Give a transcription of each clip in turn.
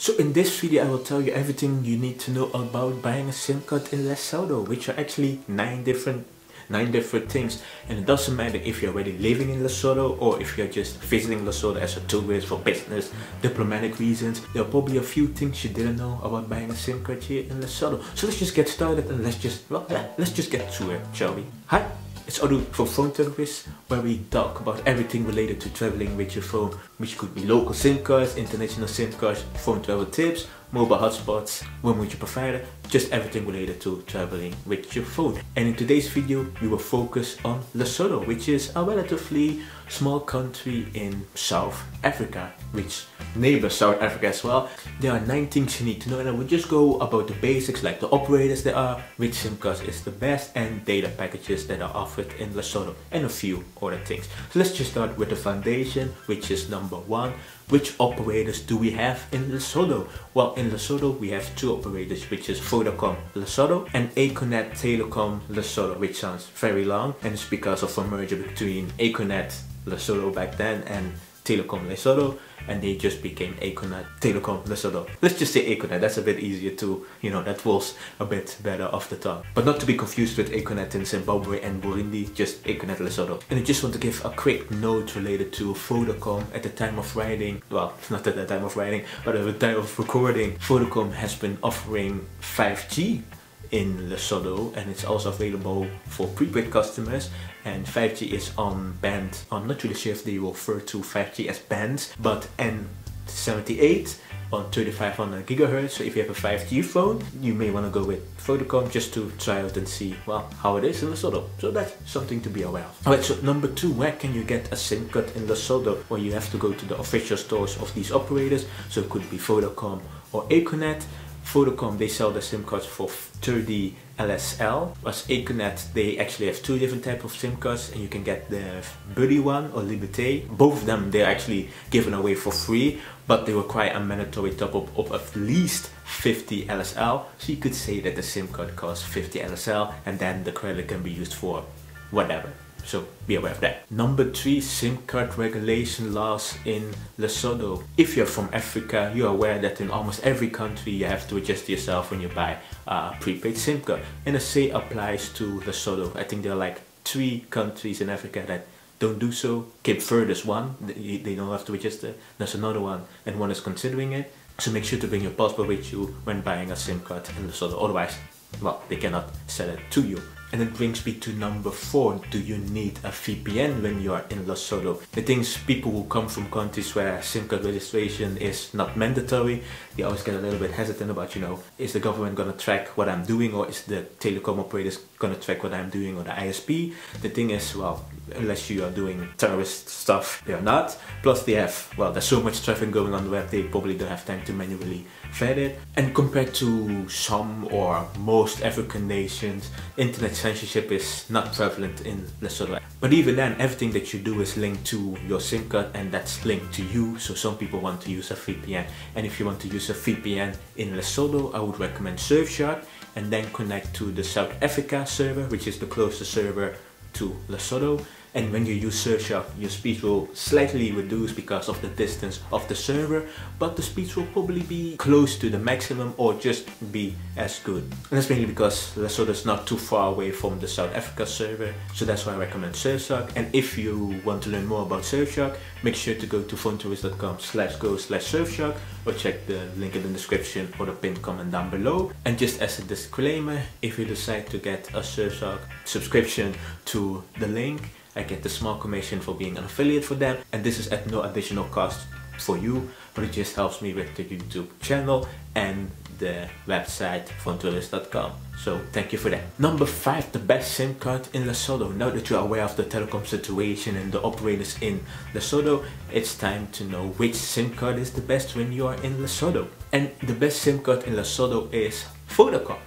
So in this video I will tell you everything you need to know about buying a SIM card in Lesotho which are actually 9 different nine different things and it doesn't matter if you're already living in Lesotho or if you're just visiting Lesotho as a tourist for business, diplomatic reasons. There are probably a few things you didn't know about buying a SIM card here in Lesotho. So let's just get started and let's just, well, let's just get to it, shall we? Hi! It's Adu for Phone Travel Wiz, where we talk about everything related to traveling with your phone, which could be local SIM cards, international SIM cards, phone travel tips, mobile hotspots, when with your provider, just everything related to traveling with your phone. And in today's video, we will focus on Lesotho, which is a relatively small country in South Africa, which neighbors South Africa as well. There are nine things you need to know and I will just go about the basics like the operators there are, which SIM cards is the best and data packages that are offered in Lesotho and a few other things. So let's just start with the foundation, which is number one. Which operators do we have in Lesotho? Well, in Lesotho we have two operators, which is Vodacom Lesotho and Econet Telecom Lesotho, which sounds very long and it's because of a merger between Econet Lesotho back then and Telecom Lesotho and they just became Econet Telecom Lesotho. Let's just say Econet, that's a bit easier to, you know, that was a bit better off the tongue. But not to be confused with Econet in Zimbabwe and Burundi, just Econet Lesotho. And I just want to give a quick note related to Vodacom at the time of writing, well, not at the time of writing, but at the time of recording, Vodacom has been offering 5G in Lesotho and it's also available for prepaid customers and 5G is on band, I'm not really sure if they refer to 5G as bands, but N78 on 3500 gigahertz. So if you have a 5G phone, you may want to go with Vodacom just to try out and see, well, how it is in Lesotho. So that's something to be aware of. Alright, so number two, where can you get a SIM card in Lesotho? Well, you have to go to the official stores of these operators. So it could be Vodacom or Econet. Vodacom, they sell the SIM cards for 30 LSL. As Econet, they actually have two different types of SIM cards and you can get the Buddie one or Libertie. Both of them, they're actually given away for free, but they require a mandatory top up of at least 50 LSL. So you could say that the SIM card costs 50 LSL and then the credit can be used for whatever. So be aware of that. Number three, SIM card regulation laws in Lesotho. If you're from Africa, you're aware that in almost every country you have to adjust yourself when you buy a prepaid SIM card. And the same applies to Lesotho. I think there are like three countries in Africa that don't do so. Cape Verde is one, they don't have to register. There's another one and one is considering it. So make sure to bring your passport with you when buying a SIM card in Lesotho. Otherwise, well, they cannot sell it to you. And it brings me to number four. Do you need a VPN when you are in Lesotho? The things people who come from countries where SIM card registration is not mandatory, they always get a little bit hesitant about, you know, is the government gonna track what I'm doing or is the telecom operators gonna track what I'm doing or the ISP? The thing is, well, unless you are doing terrorist stuff, they are not. Plus they have, well, there's so much traffic going on the web, they probably don't have time to manually vet it. And compared to some or most African nations, internet censorship is not prevalent in Lesotho. But even then, everything that you do is linked to your SIM card and that's linked to you. So some people want to use a VPN. And if you want to use a VPN in Lesotho, I would recommend Surfshark and then connect to the South Africa server, which is the closest server to Lesotho and when you use Surfshark your speed will slightly reduce because of the distance of the server but the speed will probably be close to the maximum or just be as good. And that's mainly because Lesotho is not too far away from the South Africa server so that's why I recommend Surfshark. And if you want to learn more about Surfshark make sure to go to phonetravelwiz.com slash go slash Surfshark or check the link in the description or the pinned comment down below. And just as a disclaimer if you decide to get a Surfshark subscription to the link I get the small commission for being an affiliate for them and this is at no additional cost for you but it just helps me with the YouTube channel and the website phonetravelwiz.com so thank you for that. Number 5 the best SIM card in Lesotho. Now that you're aware of the telecom situation and the operators in Lesotho it's time to know which SIM card is the best when you are in Lesotho. And the best SIM card in Lesotho is Vodacom.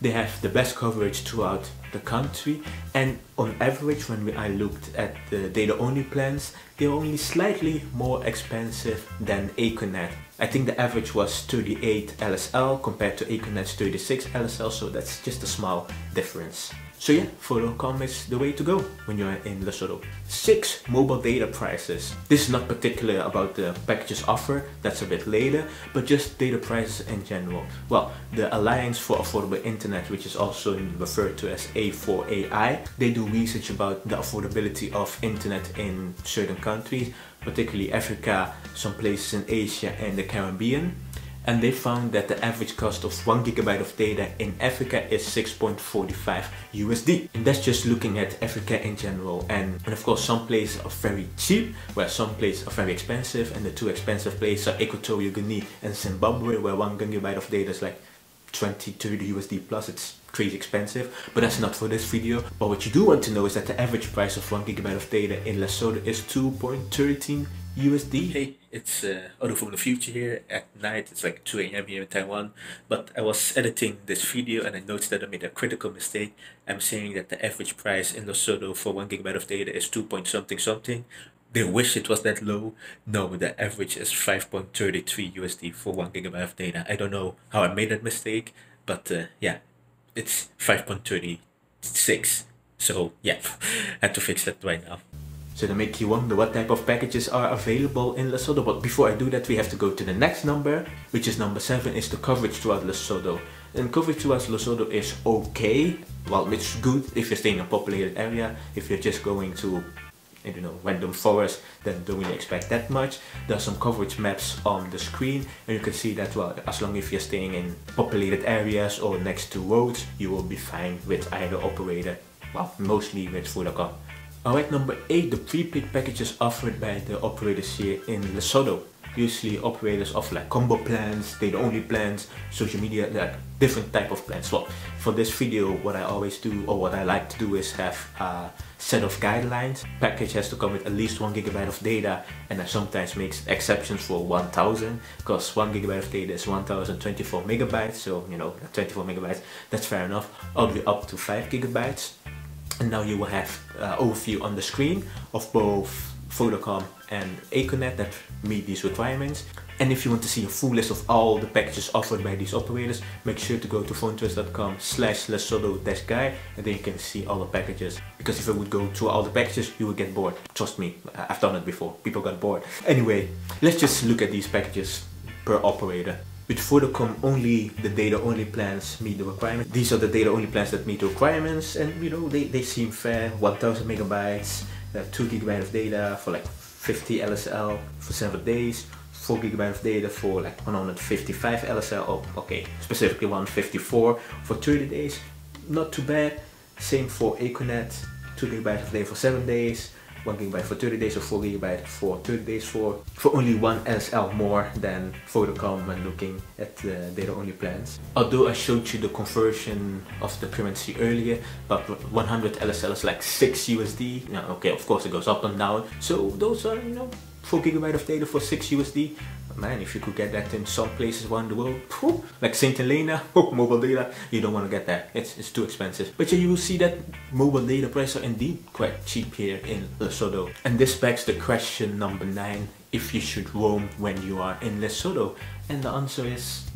They have the best coverage throughout the country and on average when we, I looked at the data only plans they're only slightly more expensive than Econet. I think the average was 38 LSL compared to Econet's 36 LSL so that's just a small difference. So yeah, Vodacom is the way to go when you're in Lesotho. 6. Mobile data prices. This is not particular about the packages offer, that's a bit later, but just data prices in general. Well, the Alliance for Affordable Internet, which is also referred to as A4AI, they do research about the affordability of internet in certain countries, particularly Africa, some places in Asia and the Caribbean and they found that the average cost of 1 gigabyte of data in Africa is 6.45 USD. And that's just looking at Africa in general. And, and of course some places are very cheap, where some places are very expensive, and the two expensive places are Equatorial Guinea and Zimbabwe, where 1 gigabyte of data is like 20 30 USD plus it's crazy expensive but that's not for this video but what you do want to know is that the average price of 1 gigabyte of data in Lesotho is 2.13 USD. Hey, it's uh, Adu from the future here. At night, it's like 2 a.m. here in Taiwan. But I was editing this video and I noticed that I made a critical mistake. I'm saying that the average price in Lesotho for 1 gigabyte of data is 2 point something something. They wish it was that low. No, the average is 5.33 USD for 1 gigabyte of data. I don't know how I made that mistake, but uh, yeah, it's 5.36. So yeah, I had to fix that right now. So to make you wonder what type of packages are available in Lesotho. But before I do that, we have to go to the next number, which is number 7, is the coverage throughout Lesotho. And coverage throughout Lesotho is okay. Well, it's good if you're staying in a populated area. If you're just going to I don't know, random forest, then don't really expect that much. There's some coverage maps on the screen and you can see that well, as long as you're staying in populated areas or next to roads, you will be fine with either operator. Well, mostly with Vodacom. Alright, number 8, the prepaid packages offered by the operators here in Lesotho. Usually operators offer like combo plans, data only plans, social media, like different type of plans. Well, for this video, what I always do or what I like to do is have a set of guidelines. Package has to come with at least 1 gigabyte of data and I sometimes make exceptions for 1000 because 1 gigabyte of data is 1024 megabytes so you know 24 megabytes that's fair enough all the way up to 5 gigabytes and now you will have uh, overview on the screen of both Vodacom and Econet that meet these requirements. And if you want to see a full list of all the packages offered by these operators, make sure to go to phonetravelwiz.com slash lesotho-guy and then you can see all the packages. Because if I would go through all the packages, you would get bored. Trust me, I've done it before. People got bored. Anyway, let's just look at these packages per operator. With Vodacom, only the data only plans meet the requirements. These are the data only plans that meet the requirements and you know, they, they seem fair. 1000 megabytes, 2 gigabyte of data for like 50 LSL for 7 days. 4 gigabyte of data for like 155 LSL, oh, okay, specifically 154 for 30 days. Not too bad. Same for Econet, 2 gigabyte of data for 7 days, 1 gigabyte for 30 days or 4 gigabyte for 30 days for, for only 1 SL more than Vodacom when looking at the data only plans. Although I showed you the conversion of the currency earlier, but 100 LSL is like 6 USD. Now, okay, of course it goes up and down. So those are, you know, 4 gigabyte of data for 6 USD man, if you could get that in some places around the world, like St. Helena, mobile data, you don't want to get that. It's, it's too expensive. But yeah, you will see that mobile data prices are indeed quite cheap here in Lesotho. And this begs the question number 9, if you should roam when you are in Lesotho. And the answer is,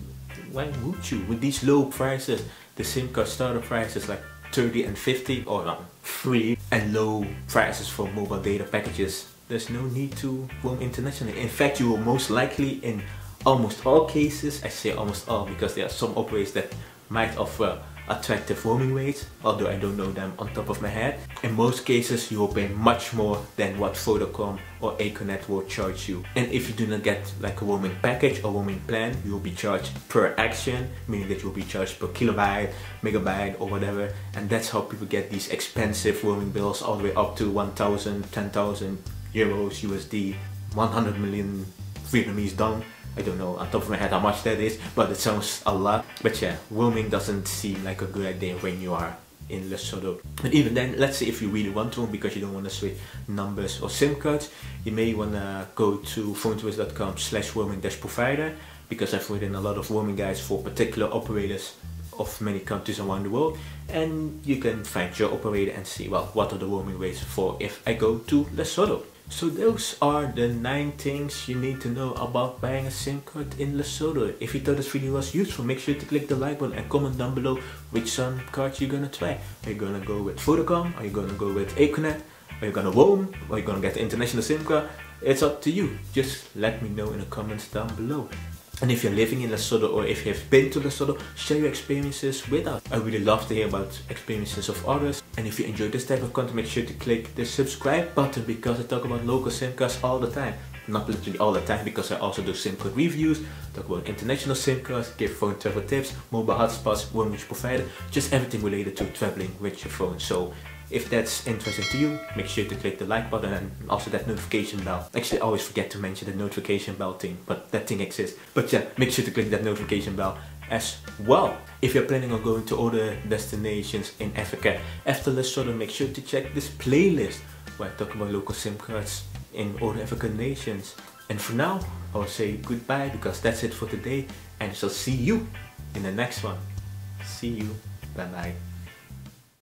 why would you? With these low prices, the SIM card starter prices like 30 and 50 or um, free and low prices for mobile data packages there's no need to roam internationally. In fact, you will most likely in almost all cases, I say almost all because there are some operators that might offer attractive roaming rates, although I don't know them on top of my head. In most cases, you will pay much more than what Vodacom or Econet will charge you. And if you do not get like a roaming package or roaming plan, you will be charged per action, meaning that you will be charged per kilobyte, megabyte or whatever. And that's how people get these expensive roaming bills all the way up to 1,000, 10,000 euros, USD, 100 million Vietnamese dong. I don't know on top of my head how much that is, but it sounds a lot. But yeah, roaming doesn't seem like a good idea when you are in Lesotho. But even then, let's say if you really want to, because you don't want to switch numbers or SIM cards, you may want to go to phonetravelwiz.com slash roaming dash provider, because I've written a lot of roaming guides for particular operators of many countries around the world and you can find your operator and see well what are the roaming rates for if I go to Lesotho. So those are the 9 things you need to know about buying a SIM card in Lesotho. If you thought this video was useful, make sure to click the like button and comment down below which SIM card you're gonna try. Are you gonna go with Vodacom? Are you gonna go with Econet? Are you gonna roam? Are you gonna get the international SIM card? It's up to you. Just let me know in the comments down below. And if you're living in Lesotho or if you have been to Lesotho, share your experiences with us. I really love to hear about experiences of others. And if you enjoy this type of content, make sure to click the subscribe button because I talk about local SIM cards all the time. Not literally all the time because I also do SIM card reviews, talk about international SIM cards, give phone travel tips, mobile hotspots, which provider, just everything related to traveling with your phone. So if that's interesting to you, make sure to click the like button and also that notification bell. Actually, I always forget to mention the notification bell thing, but that thing exists. But yeah, make sure to click that notification bell as well. If you're planning on going to other destinations in Africa after Lesotho, make sure to check this playlist where I talk about local SIM cards in other African nations. And for now, I will say goodbye because that's it for today and I shall see you in the next one. See you. Bye bye.